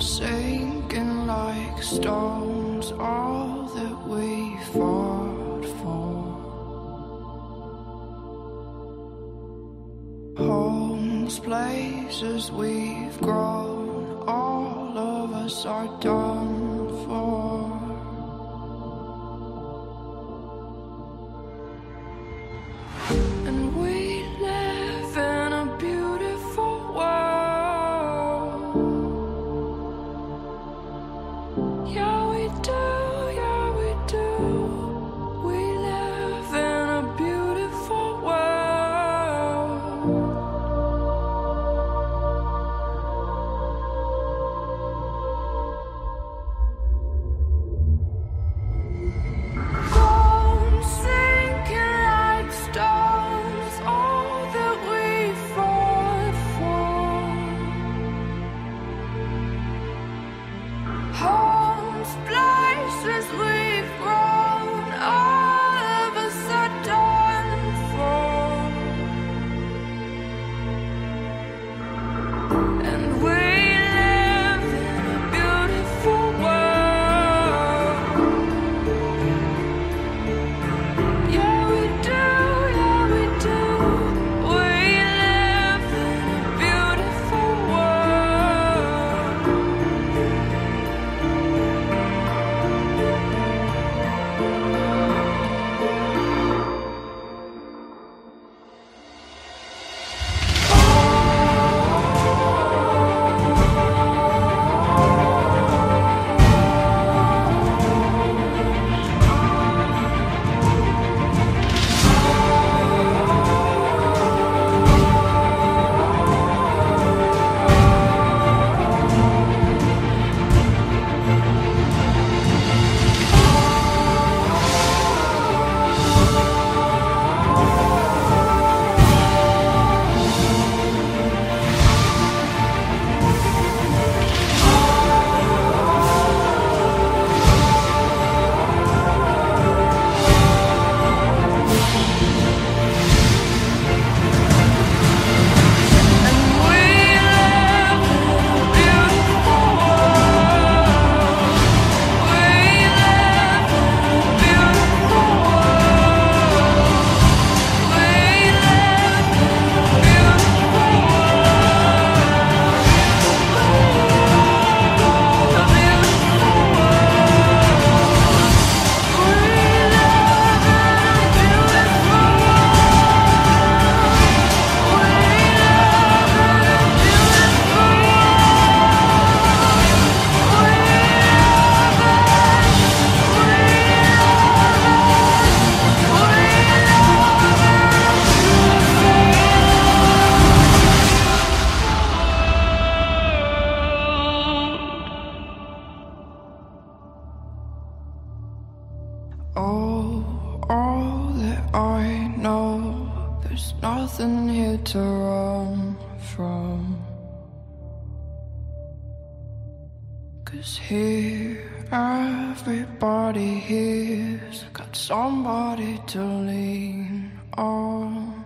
sinking like stones, all that we fought for. Homes, places we've grown, all of us are done for. you All, all that I know, there's nothing here to run from. Cause here, everybody here's got somebody to lean on.